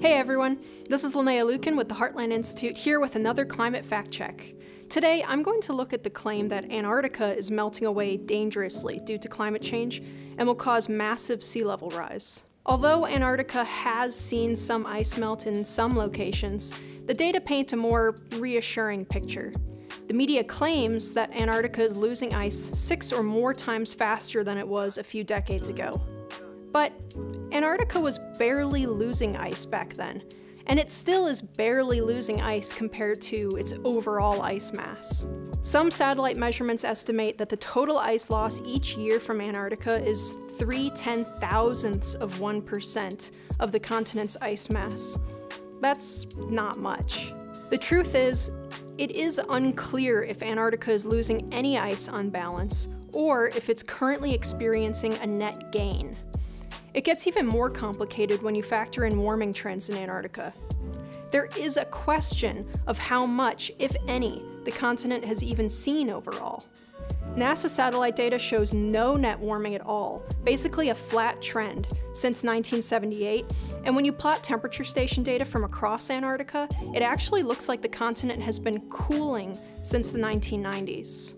Hey everyone, this is Linnea Lueken with the Heartland Institute here with another climate fact check. Today, I'm going to look at the claim that Antarctica is melting away dangerously due to climate change and will cause massive sea level rise. Although Antarctica has seen some ice melt in some locations, the data paint a more reassuring picture. The media claims that Antarctica is losing ice six or more times faster than it was a few decades ago. But Antarctica was barely losing ice back then, and it still is barely losing ice compared to its overall ice mass. Some satellite measurements estimate that the total ice loss each year from Antarctica is 3 ten thousandths of 1% of the continent's ice mass. That's not much. The truth is, it is unclear if Antarctica is losing any ice on balance, or if it's currently experiencing a net gain. It gets even more complicated when you factor in warming trends in Antarctica. There is a question of how much, if any, the continent has even seen overall. NASA satellite data shows no net warming at all, basically a flat trend, since 1978, and when you plot temperature station data from across Antarctica, it actually looks like the continent has been cooling since the 1990s.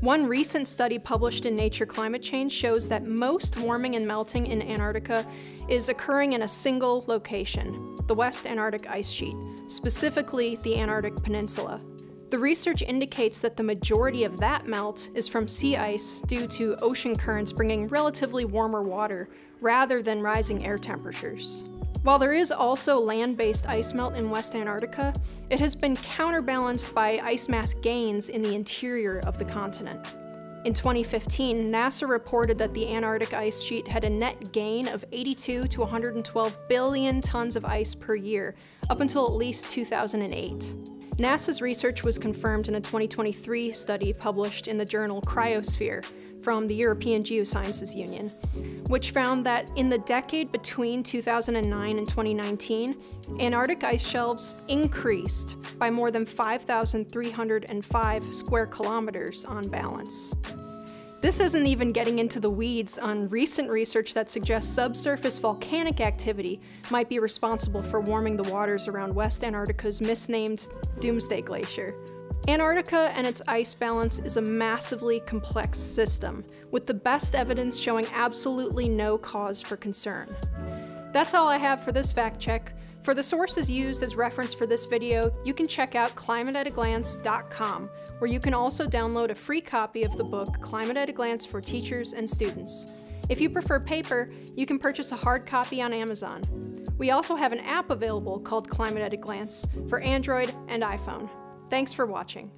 One recent study published in Nature Climate Change shows that most warming and melting in Antarctica is occurring in a single location, the West Antarctic Ice Sheet, specifically the Antarctic Peninsula. The research indicates that the majority of that melt is from sea ice due to ocean currents bringing relatively warmer water rather than rising air temperatures. While there is also land-based ice melt in West Antarctica, it has been counterbalanced by ice mass gains in the interior of the continent. In 2015, NASA reported that the Antarctic ice sheet had a net gain of 82 to 112 billion tons of ice per year, up until at least 2008. NASA's research was confirmed in a 2023 study published in the journal Cryosphere from the European Geosciences Union, which found that in the decade between 2009 and 2019, Antarctic ice shelves increased by more than 5,305 square kilometers on balance. This isn't even getting into the weeds on recent research that suggests subsurface volcanic activity might be responsible for warming the waters around West Antarctica's misnamed Doomsday Glacier. Antarctica and its ice balance is a massively complex system, with the best evidence showing absolutely no cause for concern. That's all I have for this fact check. For the sources used as reference for this video, you can check out climateataglance.com, where you can also download a free copy of the book Climate at a Glance for Teachers and Students. If you prefer paper, you can purchase a hard copy on Amazon. We also have an app available called Climate at a Glance for Android and iPhone. Thanks for watching.